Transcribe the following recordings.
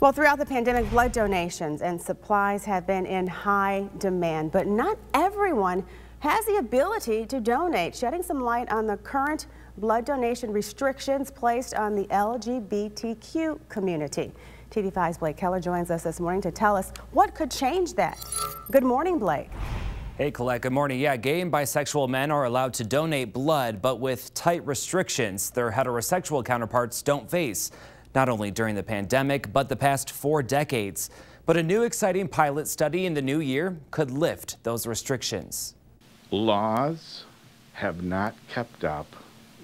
Well, throughout the pandemic, blood donations and supplies have been in high demand, but not everyone has the ability to donate, shedding some light on the current blood donation restrictions placed on the LGBTQ community. TV5's Blake Keller joins us this morning to tell us what could change that. Good morning, Blake. Hey, Colette, good morning. Yeah, gay and bisexual men are allowed to donate blood, but with tight restrictions their heterosexual counterparts don't face, not only during the pandemic, but the past four decades. But a new exciting pilot study in the new year could lift those restrictions. Laws have not kept up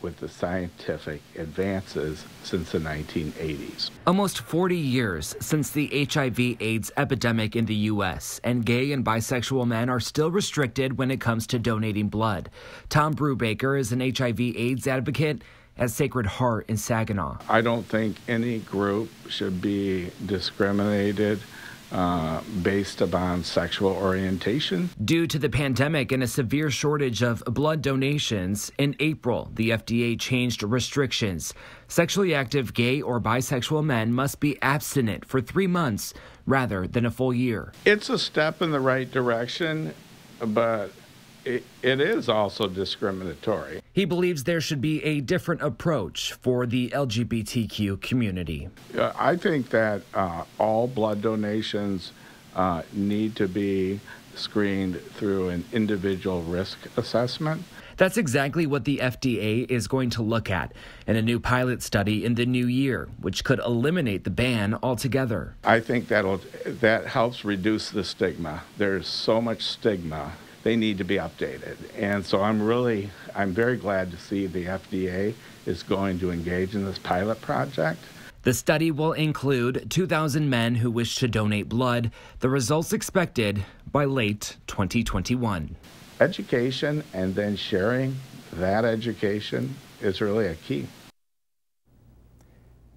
with the scientific advances since the 1980s. Almost 40 years since the HIV AIDS epidemic in the U.S., and gay and bisexual men are still restricted when it comes to donating blood. Tom Brubaker is an HIV AIDS advocate at Sacred Heart in Saginaw. I don't think any group should be discriminated uh, based upon sexual orientation. Due to the pandemic and a severe shortage of blood donations, in April, the FDA changed restrictions. Sexually active gay or bisexual men must be abstinent for three months rather than a full year. It's a step in the right direction, but it, it is also discriminatory. He believes there should be a different approach for the LGBTQ community. I think that uh, all blood donations uh, need to be screened through an individual risk assessment. That's exactly what the FDA is going to look at in a new pilot study in the new year, which could eliminate the ban altogether. I think that'll that helps reduce the stigma. There's so much stigma they need to be updated. And so I'm really, I'm very glad to see the FDA is going to engage in this pilot project. The study will include 2,000 men who wish to donate blood. The results expected by late 2021. Education and then sharing that education is really a key.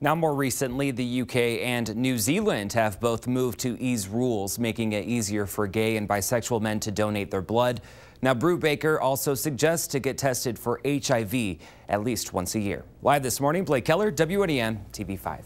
Now, more recently, the UK and New Zealand have both moved to ease rules, making it easier for gay and bisexual men to donate their blood. Now, Brubaker also suggests to get tested for HIV at least once a year. Live this morning, Blake Keller, WNEM TV5.